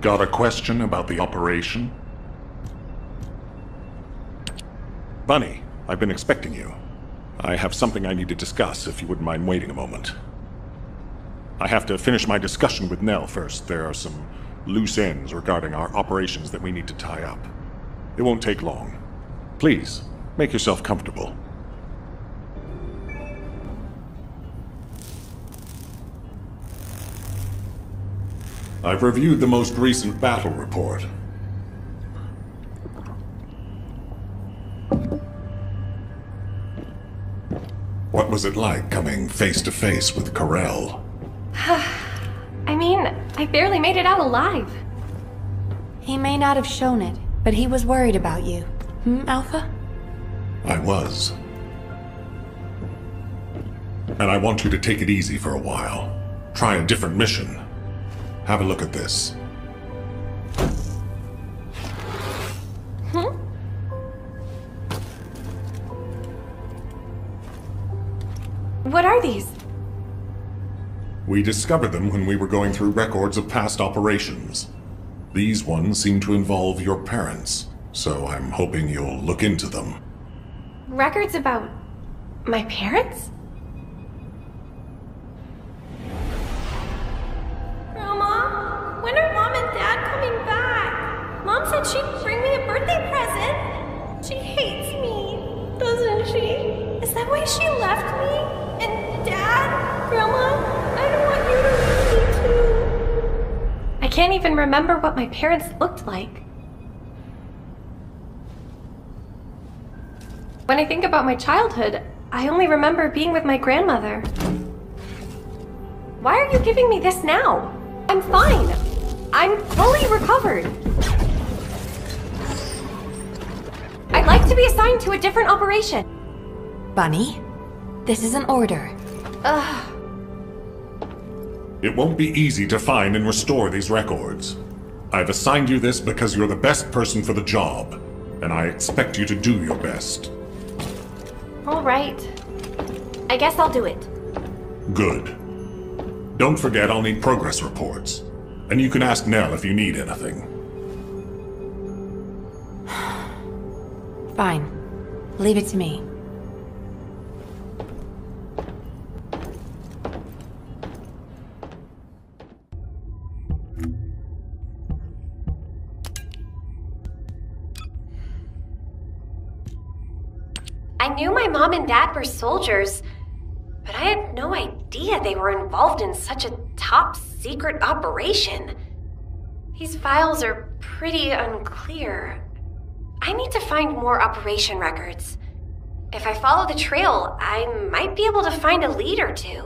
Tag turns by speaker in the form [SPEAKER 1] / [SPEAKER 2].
[SPEAKER 1] Got a question about the operation? Bunny, I've been expecting you. I have something I need to discuss, if you wouldn't mind waiting a moment. I have to finish my discussion with Nell first. There are some loose ends regarding our operations that we need to tie up. It won't take long. Please, make yourself comfortable. I've reviewed the most recent battle report. What was it like coming face to face with Karel?
[SPEAKER 2] I mean, I barely made it out alive.
[SPEAKER 3] He may not have shown it, but he was worried about you. Hmm, Alpha?
[SPEAKER 1] I was. And I want you to take it easy for a while. Try a different mission. Have a look at this. Hmm?
[SPEAKER 2] What are these?
[SPEAKER 1] We discovered them when we were going through records of past operations. These ones seem to involve your parents, so I'm hoping you'll look into them.
[SPEAKER 2] Records about my parents? Said she'd bring me a birthday present. She hates me, doesn't she? Is that why she left me? And dad? Grandma, I don't want you to leave me too. I can't even remember what my parents looked like. When I think about my childhood, I only remember being with my grandmother. Why are you giving me this now? I'm fine. I'm fully recovered. Be assigned to a different operation.
[SPEAKER 3] Bunny? This is an order.
[SPEAKER 2] Ugh.
[SPEAKER 1] It won't be easy to find and restore these records. I've assigned you this because you're the best person for the job, and I expect you to do your best.
[SPEAKER 2] All right. I guess I'll do it.
[SPEAKER 1] Good. Don't forget I'll need progress reports. And you can ask Nell if you need anything.
[SPEAKER 3] Fine. Leave it to me.
[SPEAKER 2] I knew my mom and dad were soldiers, but I had no idea they were involved in such a top secret operation. These files are pretty unclear. I need to find more operation records. If I follow the trail, I might be able to find a lead or two.